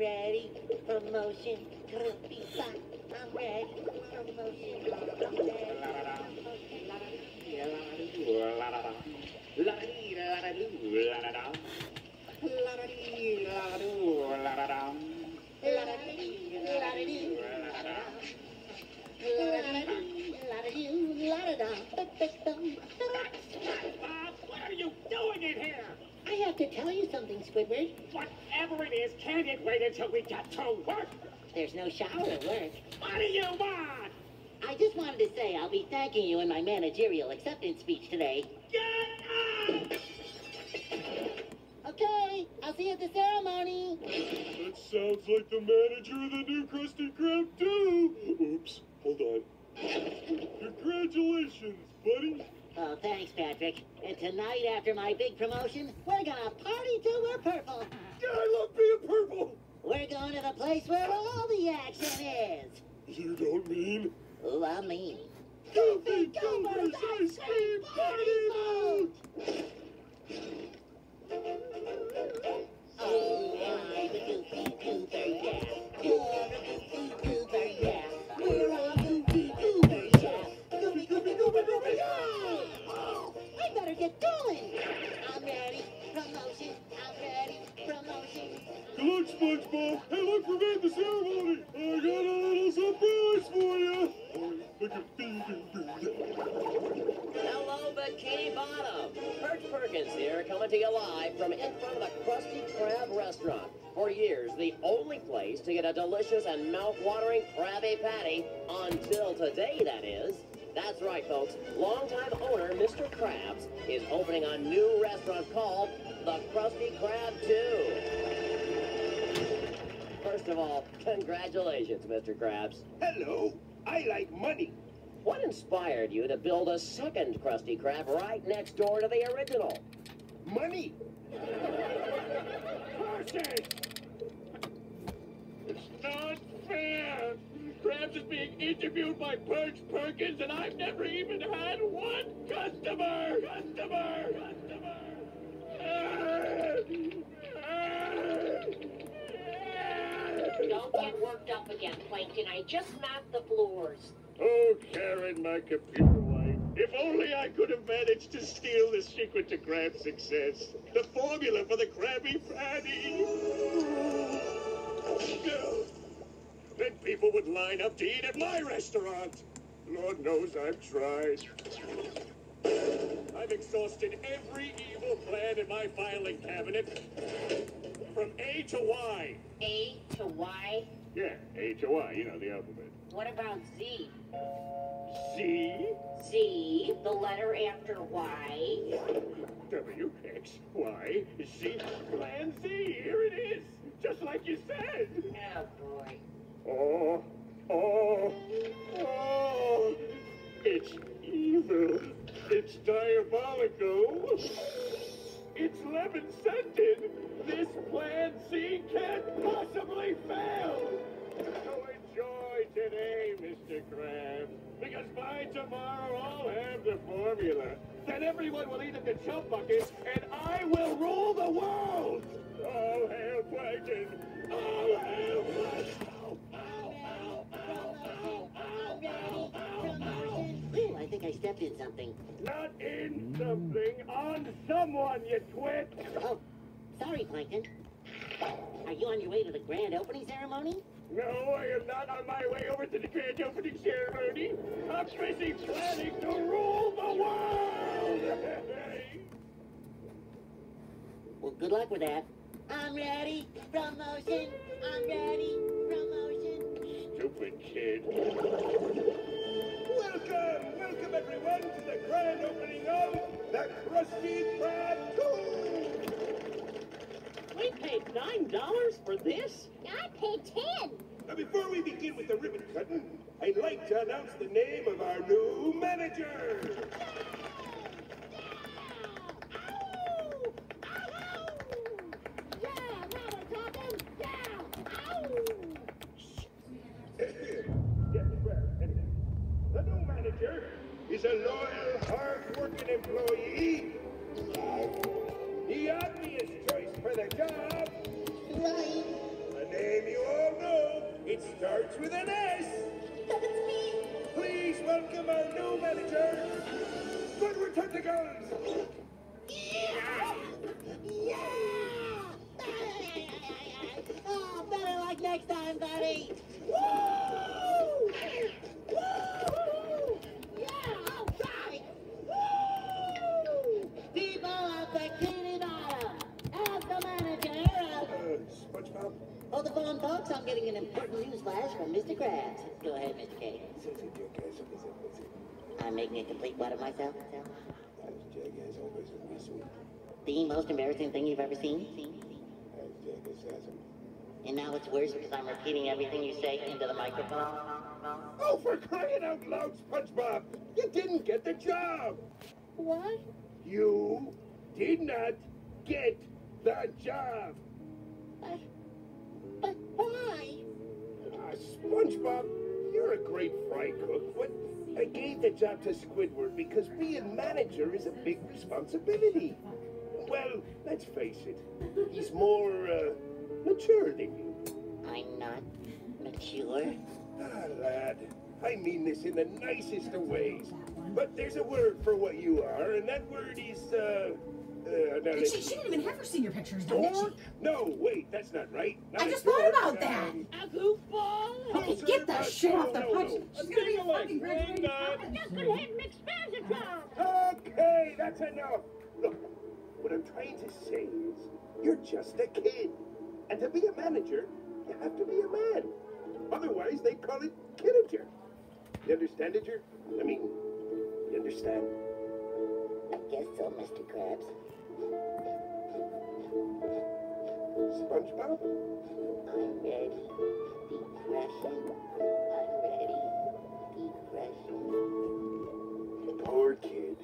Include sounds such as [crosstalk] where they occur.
ready for motion to the FIFA. I'm ready for motion. I'm ready for motion. Have to tell you something, Squidward. Whatever it is, can't it wait until we get to work? There's no shower at work. What do you want? I just wanted to say I'll be thanking you in my managerial acceptance speech today. Get up! Okay, I'll see you at the ceremony. That sounds like the manager of the new Krusty Krab too. Oops, hold on. Congratulations, buddy. Oh, thanks, Patrick. And tonight, after my big promotion, we're gonna party till we're purple. Yeah, I love being purple. We're going to the place where all the action is. You don't mean? Ooh, I mean. Goofy Goober's Ice Cream Party Boat! Better get going. I'm ready. Promotion. I'm ready. Promotion. Good luck, SpongeBob. Hey, look, we made the ceremony. I got a little surprise for you. Look at me. Hello, Bikini Bottom. Perch Perkins here, coming to you live from in front of the Krusty Krab restaurant. For years, the only place to get a delicious and mouth-watering Krabby Patty, until today, that is. That's right, folks. Longtime owner Mr. Is opening a new restaurant called the Krusty Krab 2. First of all, congratulations, Mr. Krabs. Hello, I like money. What inspired you to build a second Krusty Krab right next door to the original? Money. Horses! It's not fair! Krabs is being interviewed by Perch Perkins, and I've never even again, Plankton. I just mapped the floors. Oh, Karen, my computer wife. If only I could have managed to steal the secret to Crab success. The formula for the Krabby Patty. Then people would line up to eat at my restaurant. Lord knows I've tried. I've exhausted every evil plan in my filing cabinet. From A to Y. A to Y. Yeah, Y, you know the alphabet. What about Z? Z, Z, the letter after Y. W, X, Y, Z. Plan Z, here it is. Just like you said. Oh, boy. Oh, oh, oh. It's evil. It's diabolical. Lemon scented. This plan C can't possibly fail. So enjoy today, Mr. Krabs, because by tomorrow I'll have the formula. Then everyone will eat at the Chum Bucket, and I will rule the world. All hail Plankton. All hail Ooh, I think I stepped in something. Not in something, on someone, you twit. Oh, sorry, Plankton. Are you on your way to the grand opening ceremony? No, I am not on my way over to the grand opening ceremony. I'm busy planning to rule the world. [laughs] Well, good luck with that. I'm ready. Promotion. I'm ready. Promotion. Stupid kid. Welcome, welcome everyone to the grand opening of the Krusty Krab 2. We paid nine dollars for this? I paid ten. Now, before we begin with the ribbon cutting, I'd like to announce the name of our new manager. Starts with an S. That's me. Please welcome our new manager, Squidward Tentacles. Yeah! Yeah! Oh, [laughs] better like next time, buddy. Woo! Woo! Yeah, all right. Woo! People of the Bikini Bottom, as the manager of... Uh, SpongeBob? The phone, folks. I'm getting an important news flash from Mr. Krabs. Go ahead, Mr. K. I'm making a complete butt of myself. The most embarrassing thing you've ever seen? And now it's worse because I'm repeating everything you say into the microphone. Oh, for crying out loud, SpongeBob! You didn't get the job! What? You did not get the job! SpongeBob, you're a great fry cook, but I gave the job to Squidward because being manager is a big responsibility. Well, let's face it, he's more, uh, mature than you. I'm not mature. Ah, lad, I mean this in the nicest of ways. But there's a word for what you are, and that word is, uh, uh, now And let's she, she didn't even have her senior pictures done, did she? No, wait, that's not right. Not I a just thought dork, about that. um, A goofball? Okay, sir, get the shit off the no, punch. no. She's gonna be a Stay away. fucking graduating Hang on. Just student. go ahead and exposit Okay, that's enough. Look, what I'm trying to say is, you're just a kid. And to be a manager, you have to be a man. Otherwise, they call it kidager. You understand, Diger? I mean, you understand? I guess so, Mr. Krabs. SpongeBob? I'm ready. Depression. I'm ready. Depression. Poor kid.